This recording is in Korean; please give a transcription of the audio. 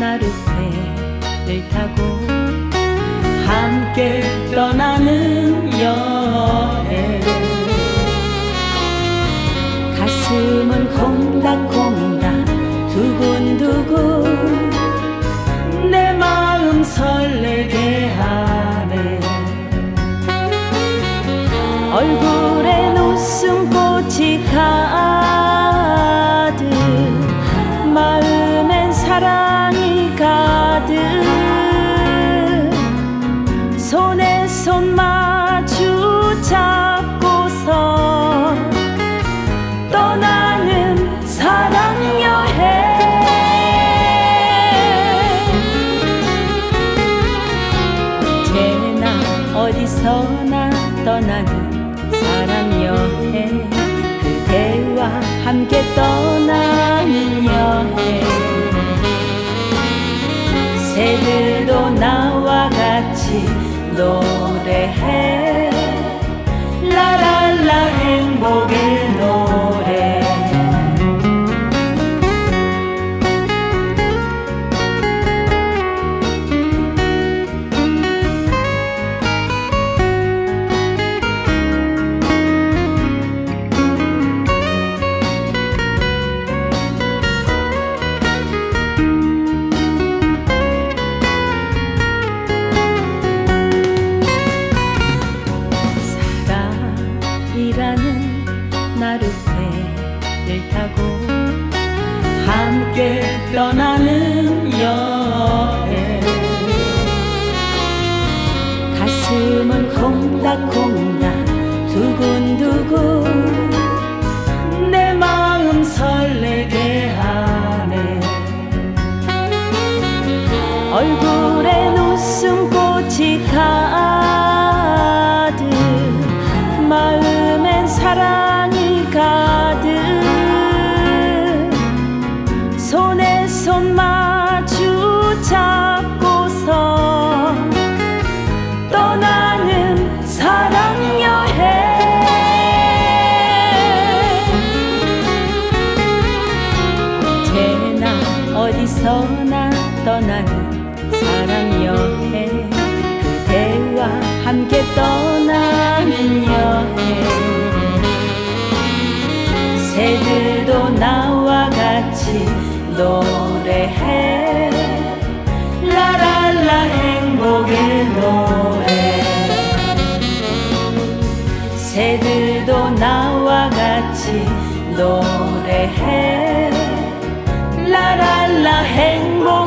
나를 배를 타고 함께 떠나는 여행. 가슴은 콩닥콩닥 두근두근 내 마음 설레게 하네. 얼굴엔 웃음꽃이 타 손 마주 잡고서 떠나는 사랑 여행. 언제나 어디서나 떠나는 사랑 여행. 그대와 함께 떠나는 여행. 새들도 나 떠나는 여행. 가슴은 콩닥콩닥 두근두근 내 마음 설레게 하네. 얼굴 서나 떠나는 사랑 여행. 그대와 함께 떠나는 여행. 새들도 나와 같이 노래해. 라랄라 행복의 노래. 새들도 나와 같이 노래해 라랄라 행복의